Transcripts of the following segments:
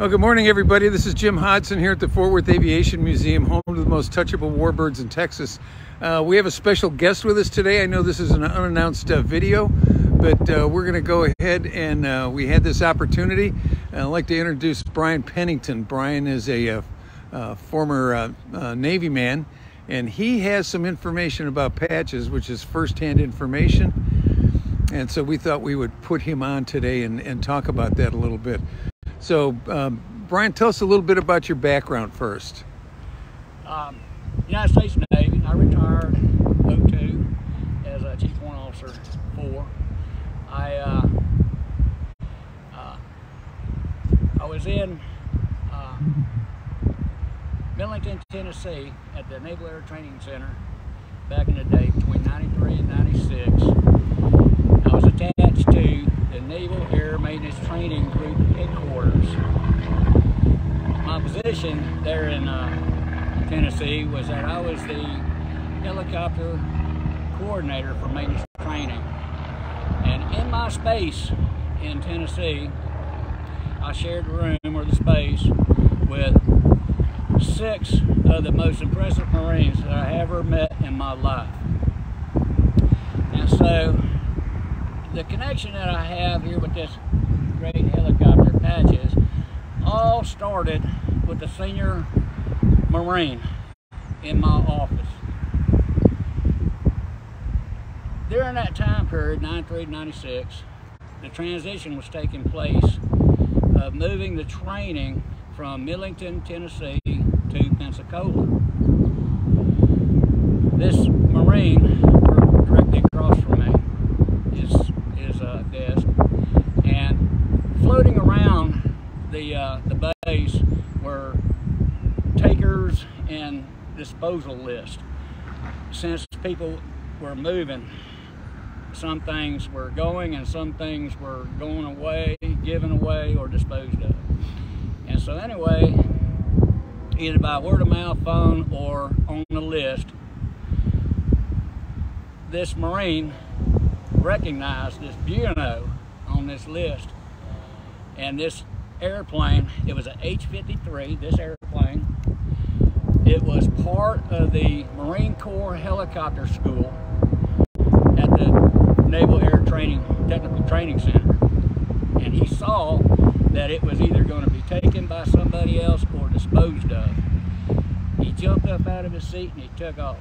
Well, good morning, everybody. This is Jim Hodson here at the Fort Worth Aviation Museum, home to the most touchable warbirds in Texas. Uh, we have a special guest with us today. I know this is an unannounced uh, video, but uh, we're going to go ahead and uh, we had this opportunity. I'd like to introduce Bryan Pennington. Bryan is a uh, uh, former Navy man, and he has some information about patches, which is firsthand information. And so we thought we would put him on today and, and talk about that a little bit. So, um, Bryan, tell us a little bit about your background first. Um, United States Navy. I retired 02 as a Chief Warrant Officer 4. I uh, uh, I was in uh, Millington, Tennessee at the Naval Air Training Center back in the day between 93 and 96. I was attached to Naval Air Maintenance Training Group headquarters. My position there in uh, Tennessee was that I was the helicopter coordinator for maintenance training. And in my space in Tennessee, I shared the room or the space with six of the most impressive Marines that I ever met in my life. And so the connection that I have here with this great helicopter patches all started with the senior Marine in my office. During that time period, 93 96, the transition was taking place of moving the training from Millington, Tennessee to Pensacola. This Marine directly across from me desk, and floating around the uh, the base were takers and disposal list. Since people were moving, some things were going and some things were going away, given away, or disposed of. And so anyway, either by word of mouth, phone, or on the list, this Marine recognized this BuNo on this list. And this airplane, it was an H-53, this airplane, it was part of the Marine Corps Helicopter School at the Naval Air Training Technical Training Center. And he saw that it was either going to be taken by somebody else or disposed of. He jumped up out of his seat and he took off.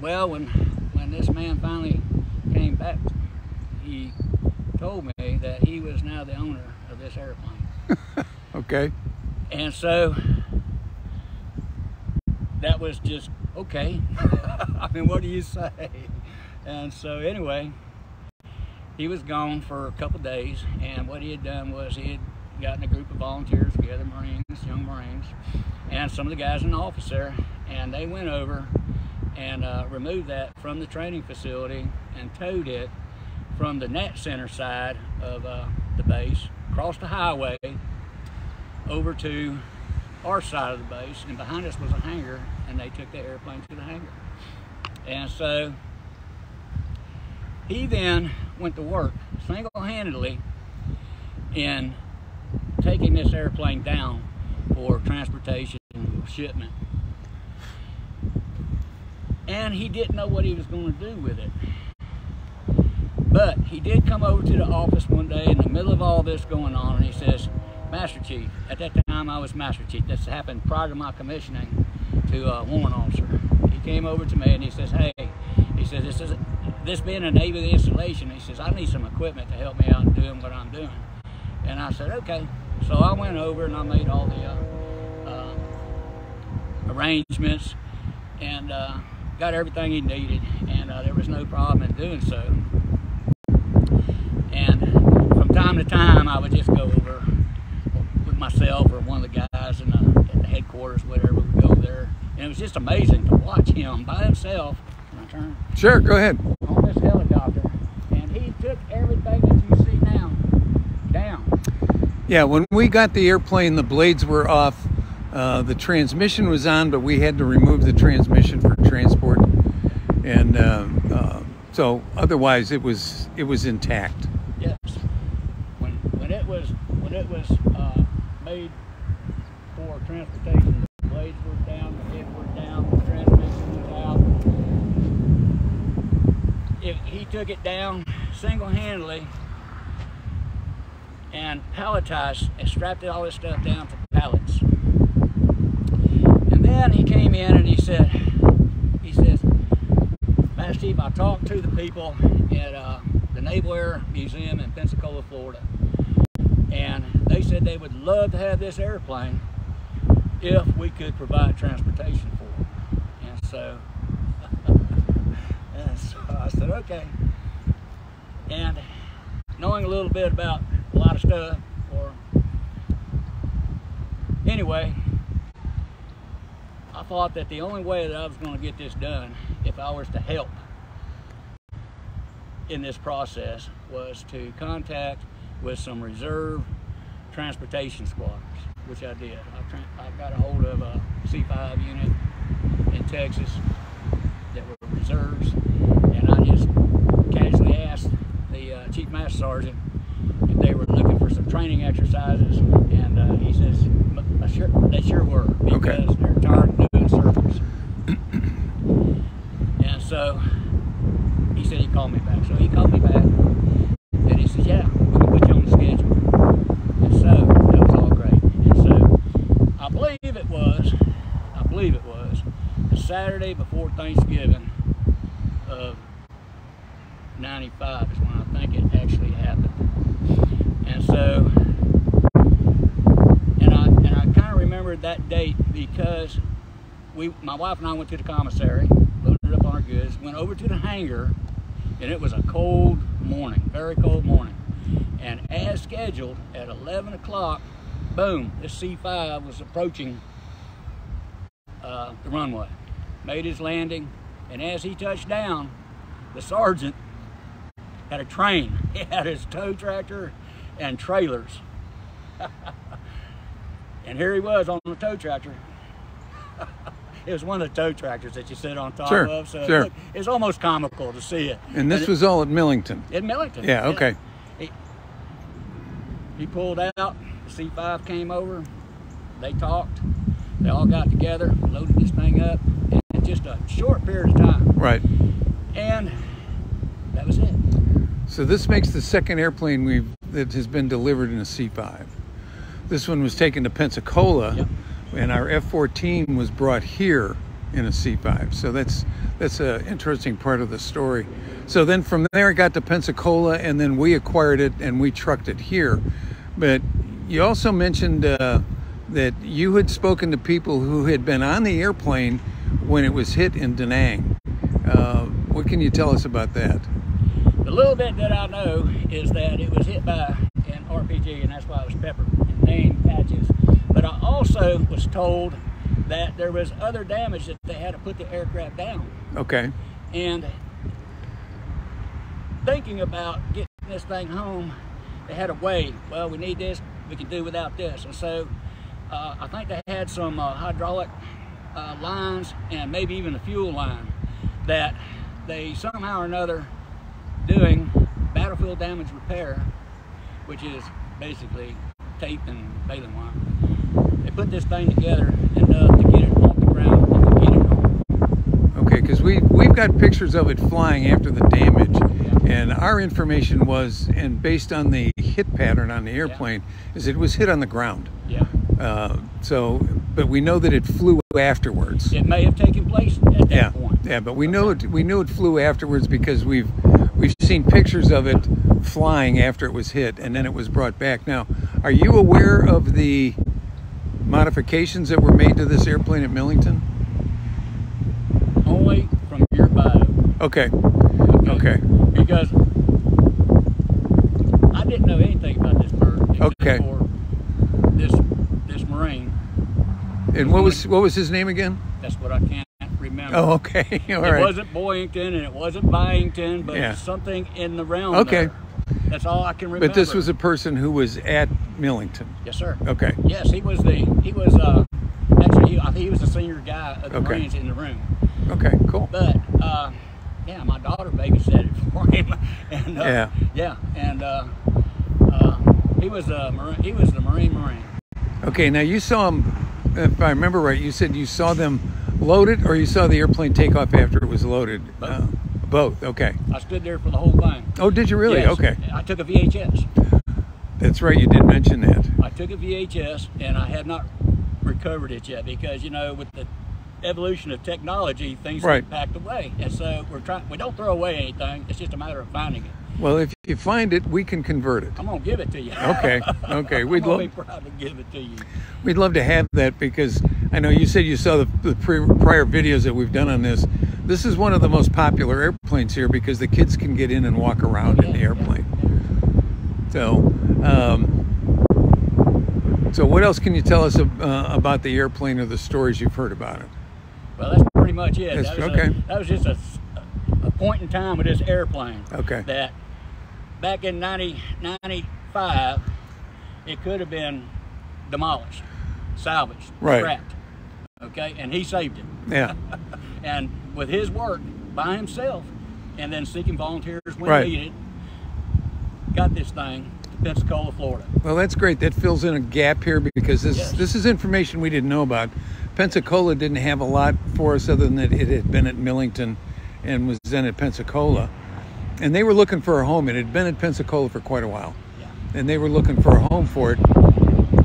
Well, when, when this man finally came back, he told me that he was now the owner of this airplane. okay. And so that was just okay. I mean, what do you say? And so anyway, he was gone for a couple days, and what he had done was he had gotten a group of volunteers together, Marines, young Marines, and some of the guys in the office there, and they went over and uh, removed that from the training facility and towed it from the net center side of uh, the base, across the highway, over to our side of the base, and behind us was a hangar, and they took the airplane to the hangar. And so he then went to work single-handedly in taking this airplane down for transportation and shipment and he didn't know what he was going to do with it. But he did come over to the office one day in the middle of all this going on, and he says, Master Chief, at that time I was Master Chief. This happened prior to my commissioning to a warrant officer. He came over to me and he says, hey, he says, this is this being a Navy installation, he says, I need some equipment to help me out doing what I'm doing. And I said, okay. So I went over and I made all the uh, uh, arrangements and uh, got everything he needed, and uh, there was no problem in doing so. And from time to time, I would just go over with myself or one of the guys in the, at the headquarters, whatever, we go there. And it was just amazing to watch him by himself. Sure, go ahead. On this helicopter, and he took everything that you see now down. Yeah, when we got the airplane, the blades were off uh, the transmission was on, but we had to remove the transmission for transport, and uh, uh, so otherwise it was it was intact. Yes. When when it was was when it was uh, made for transportation, the blades were down, the head were down, the transmission was If he took it down single-handedly and palletized and strapped all this stuff down to pallets. And then he came in and he said, he says, Master Chief, I talked to the people at uh, the Naval Air Museum in Pensacola, Florida, and they said they would love to have this airplane if we could provide transportation for them. And so, so I said, okay. And knowing a little bit about a lot of stuff, or anyway, I thought that the only way that I was going to get this done, if I was to help in this process, was to contact with some reserve transportation squads, which I did. I, I got a hold of a C5 unit in Texas that were reserves, and I just casually asked the uh, chief master sergeant if they were looking for some training exercises, and uh, he says "M- uh, sure, they sure were because Okay. they're tired of doing circles. and so he said he'd call me back. So he called me back, and he said, "Yeah, we can put you on the schedule." And so that was all great. And so I believe it was, I believe it was the Saturday before Thanksgiving of '95 is when I think it actually happened. And so, and I and I kind of remembered that date because we, my wife and I went to the commissary, loaded up on our goods, went over to the hangar, and it was a cold morning, very cold morning. And as scheduled, at 11 o'clock, boom, this C5 was approaching uh, the runway, made his landing, and as he touched down, the sergeant had a train. He had his tow tractor and trailers. and here he was on the tow tractor. it was one of the tow tractors that you sit on top Sure, of, so sure. it, looked- it's almost comical to see it. And this it- was all at Millington. At Millington. Yeah, okay. He, he pulled out, the C5 came over, they talked, they all got together, loaded this thing up in just a short period of time. Right. And that was it. So this makes the second airplane we've that has been delivered in a C5. This one was taken to Pensacola, Yep. And our F-14 was brought here in a C5. So that's that's an interesting part of the story. So then from there it got to Pensacola, and then we acquired it and we trucked it here. But you also mentioned uh, that you had spoken to people who had been on the airplane when it was hit in Da Nang. Uh, what can you tell us about that? The little bit that I know is that it was hit by an RPG, and that's why it was peppered in name patches. But I also was told that there was other damage that they had to put the aircraft down. Okay. And thinking about getting this thing home, they had a way. Well, we need this. We can do without this. And so uh, I think they had some uh, hydraulic uh, lines and maybe even a fuel line that they somehow or another doing battlefield damage repair, which is basically tape and baling wire. Put this thing together enough to get it off the ground and to get it home. Okay, because we we've got pictures of it flying after the damage, and our information was, and based on the hit pattern on the airplane, is it was hit on the ground. Yeah. Uh, so, but we know that it flew afterwards. It may have taken place at that yeah, point. yeah, but we know it. We knew it flew afterwards because we've we've seen pictures of it flying after it was hit, and then it was brought back. Now, are you aware of the modifications that were made to this airplane at Millington? Only from your bio. Okay, Okay. okay, Because I didn't know anything about this bird. Okay. This this Marine. and what was what was his name again? That's what I can't remember. Oh, okay, all it right. wasn't Boyington and it wasn't Byington, but Yeah. something in the realm. Okay. there. That's all I can remember. But this was a person who was at Millington. yes, sir. Okay. Yes, he was the he was uh actually he, I think he was the senior guy of the Okay. Marines in the room. Okay. Cool. But uh, yeah, my daughter babysat it for him, and uh, Yeah. yeah, and uh, uh, He was the Marine, he was the Marine Marine. Okay, now you saw them, if I remember right, you said you saw them loaded or you saw the airplane take off after it was loaded? Both. Uh, both, okay. I stood there for the whole thing. Oh, did you really? Yes, Okay. I took a VHS. That's right, you did mention that. I took a VHS and I have not recovered it yet because you know with the evolution of technology, things Right. get packed away, and so we're trying. We don't throw away anything. It's just a matter of finding it. Well, if you find it, we can convert it. I'm gonna give it to you. Okay, okay. We'd love, be proud to give it to you. we'd love to have that because I know you said you saw the, the pre, prior videos that we've done on this. This is one of the most popular airplanes here because the kids can get in and walk around in the airplane. So, um, so what else can you tell us uh, about the airplane or the stories you've heard about it? Well, that's pretty much it. That's- that, was okay. a, that was just a, a point in time with this airplane. Okay. That back in 90, 95, it could have been demolished, salvaged, Right. scrapped. Okay, and he saved it. Yeah, And with his work by himself, and then seeking volunteers when Right. needed, got this thing Pensacola, Florida. well, that's great. That fills in a gap here because this Yes. this is information we didn't know about. Pensacola didn't have a lot for us other than that it had been at Millington and was then at Pensacola, and they were looking for a home. It had been at Pensacola for quite a while. Yeah. and they were looking for a home for it.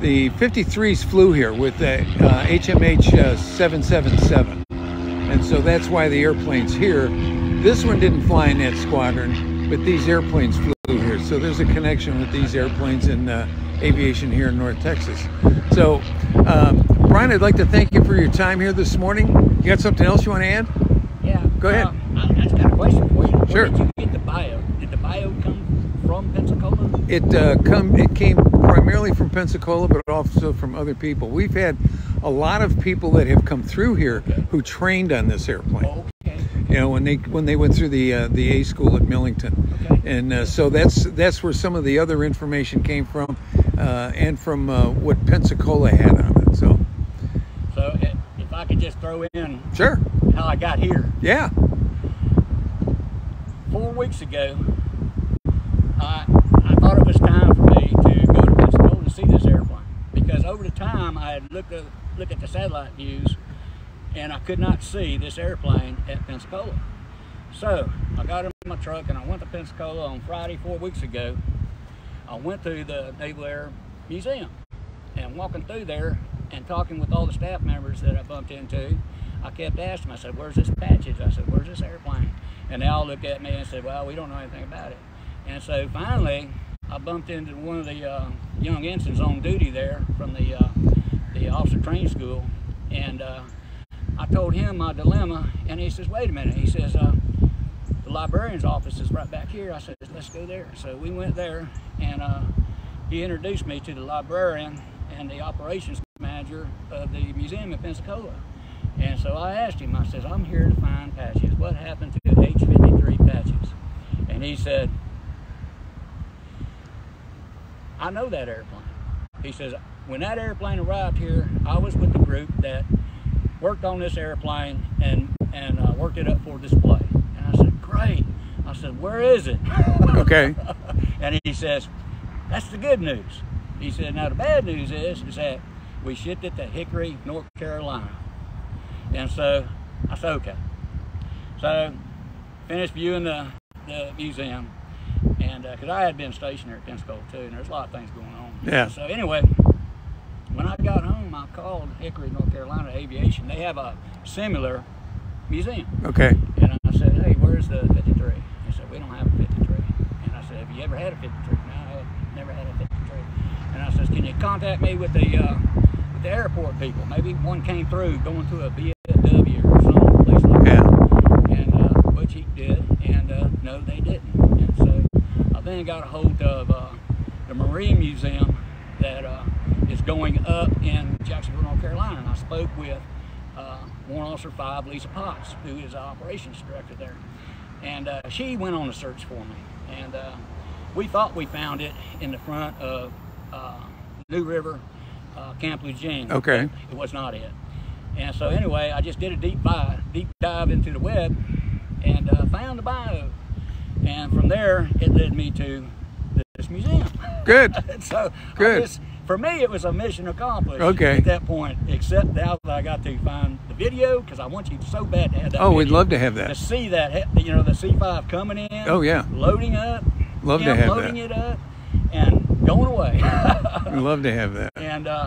The 53s flew here with the uh, HMH uh, 777, and so that's why the airplane's here. This one didn't fly in that squadron, but these airplanes flew. So there's a connection with these airplanes and uh, aviation here in North Texas. So, um, Bryan, I'd like to thank you for your time here this morning. You got something else you want to add? Yeah. Go ahead. Um, I, I just got a question for you. Where Sure. did you get the bio? Did the bio come from Pensacola? It uh, come it came primarily from Pensacola, but also from other people. We've had a lot of people that have come through here who trained on this airplane. Oh, okay. You know, when they when they went through the uh, the A school at Millington, Okay. and uh, so that's that's where some of the other information came from, uh, and from uh, what Pensacola had on it. So So if I could just throw in sure, how I got here. yeah, Four weeks ago, I, I thought it was time for me to go to Pensacola and see this airplane because over the time I had looked at, looked at the satellite views and I could not see this airplane at Pensacola. So I got in my truck and I went to Pensacola on Friday four weeks ago. I went to the Naval Air Museum and walking through there and talking with all the staff members that I bumped into, I kept asking, I said, where's this patches? I said, where's this airplane? And they all looked at me and said, well, we don't know anything about it. And so finally, I bumped into one of the uh, young ensigns on duty there from the, uh, the officer training school. And uh, I told him my dilemma, and he says, wait a minute. He says, uh, the librarian's office is right back here. I said, let's go there. So we went there, and uh, he introduced me to the librarian and the operations manager of the museum in Pensacola. And so I asked him, I says, I'm here to find patches. What happened to H-53 patches? And he said, I know that airplane. He says, when that airplane arrived here, I was with the group that worked on this airplane and, and uh, worked it up for display. And I said, great. I said, where is it? okay, and he says, that's the good news. He said, now the bad news is, is that we shipped it to Hickory, North Carolina. And so I said, okay. So finished viewing the, the museum. And because I had been stationed there at Pensacola too, and there's a lot of things going on. Yeah. So anyway, when I got home, I called Hickory, North Carolina Aviation. They have a similar museum. okay, And I said, hey, where's the 53? They said, we don't have a 53. And I said, have you ever had a 53? No, I had never had a 53. And I says, can you contact me with the uh, with the airport people? Maybe one came through going to a VFW or some place like yeah, that. And uh, which he did, and uh, no, they didn't. And so I then got a hold of uh, the Marine Museum that uh, is going up in Jacksonville, North Carolina. And I spoke with uh, Warrant Officer 5, Lisa Potts, who is the operations director there. And uh, she went on a search for me. And uh, we thought we found it in the front of uh, New River uh, Camp Lejeune. Okay. It was not it. And so anyway, I just did a deep dive, deep dive into the web and uh, found the bio. And from there, it led me to this museum. Good. so I Good. just- for me, it was a mission accomplished. Okay. At that point, except now that I got to find the video because I want you so bad to have that. Oh, we'd love to have that. To see that, you know, the C5 coming in. Oh, yeah. Loading up. Love to have loading that. it up and going away. We'd love to have that. and uh,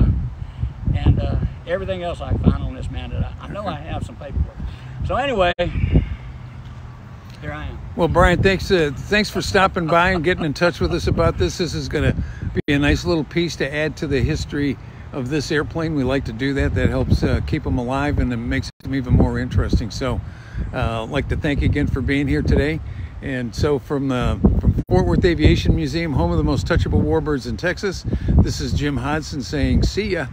and uh, everything else I can find on this man that I, I know I have some paperwork. So anyway, here I am. Well, Bryan, thanks. Uh, thanks for stopping by and getting in touch with us about this. This is going to be a nice little piece to add to the history of this airplane. We like to do that. That helps uh, keep them alive and it makes them even more interesting. So, uh, I'd like to thank you again for being here today. And so, from uh, from Fort Worth Aviation Museum, home of the most touchable warbirds in Texas, this is Jim Hodson saying, "See ya."